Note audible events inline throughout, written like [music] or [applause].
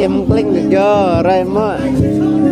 diem kling jo Raymond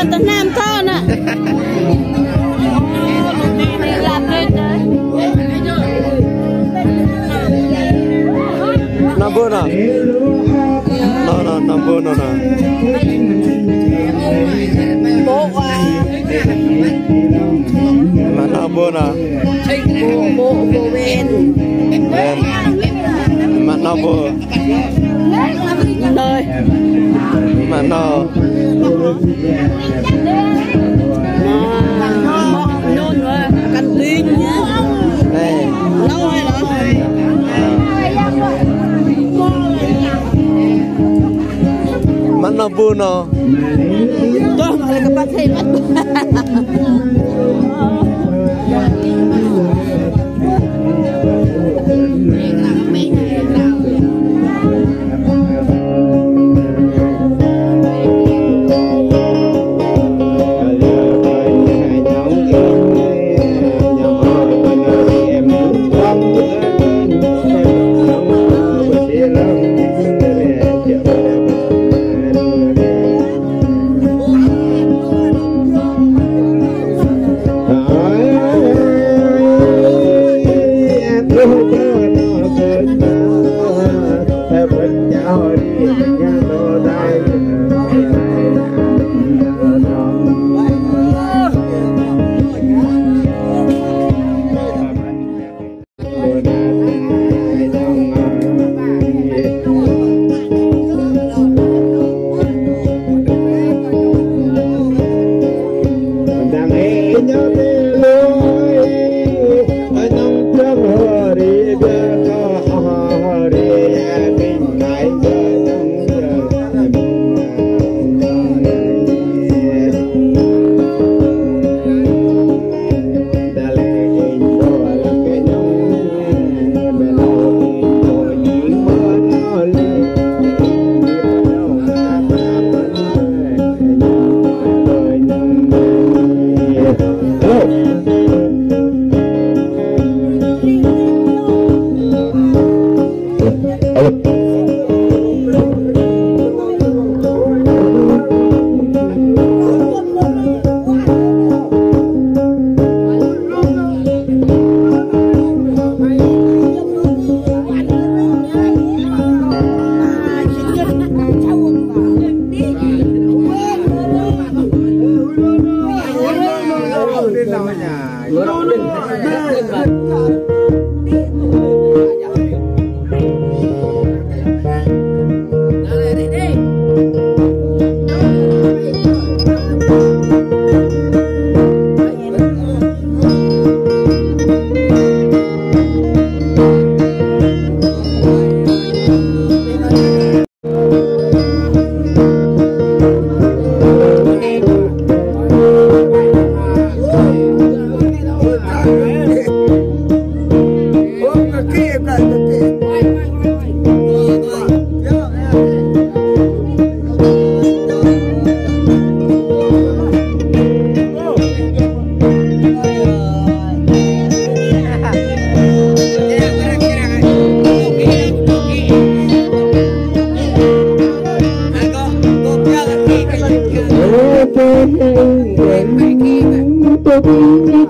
Repan tenang tak nak? Nambu na. No no nambu no na. Mà nambu na. Bộ bộ bên Then mà nambu. đời Mà no. nó nôn rồi cần tin nhá Này. lâu hay đó Mà nambu no. tôi mà là cái bác sĩ mất [laughs]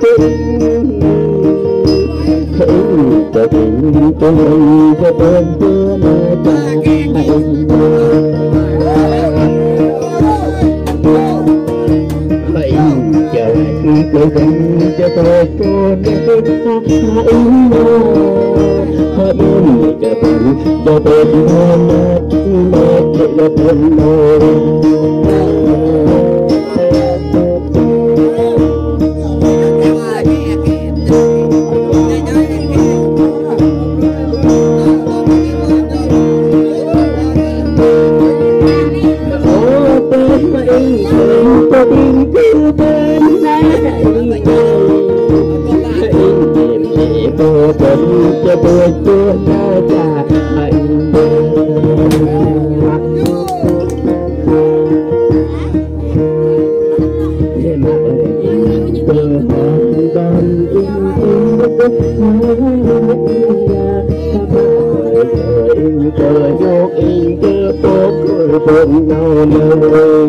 tình hữu tình tôi trời vô y đưa bố cười buồn đau nơi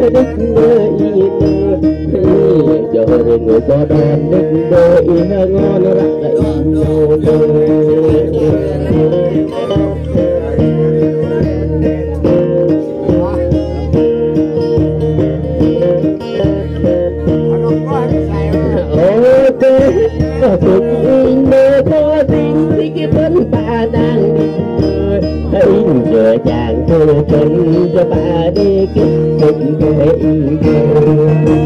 người người có đàn đất đôi in ngon lắm lại ngon Thực mơ có tình thì cái vấn bà đang thấy giờ chàng thôi tình cho bà đi kiếm tình về yêu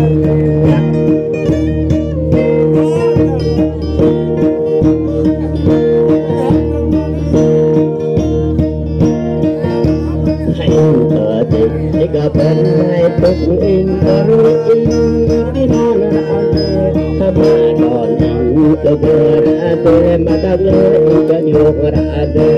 Thank you.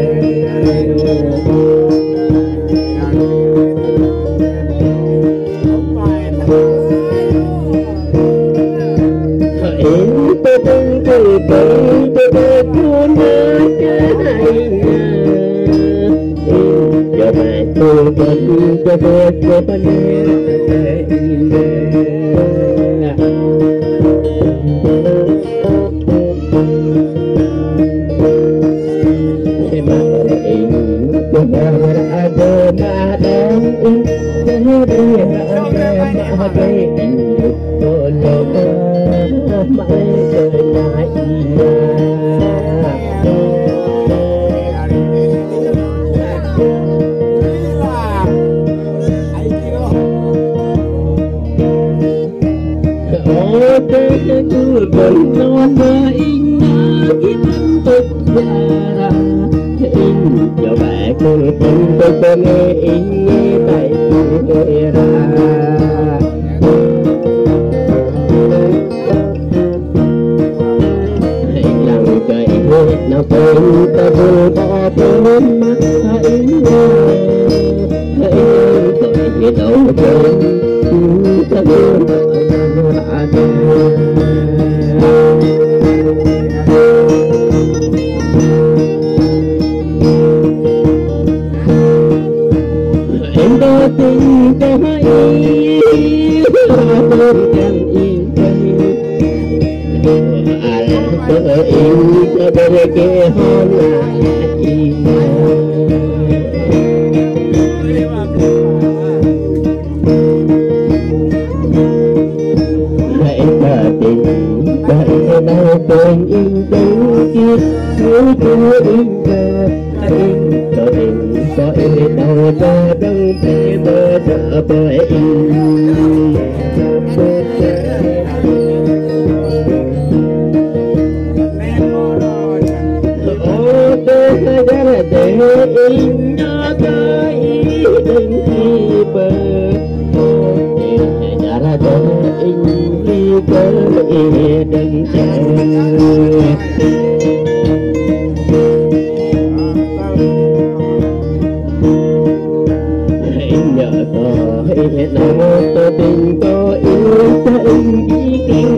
đợi in khi cớ đừng chờ hãy nhờ tôi nấu tôi tình có yêu ta in khi